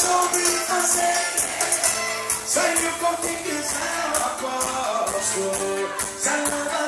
soube fazer. Sonho com quem quiser eu aposto Saiu da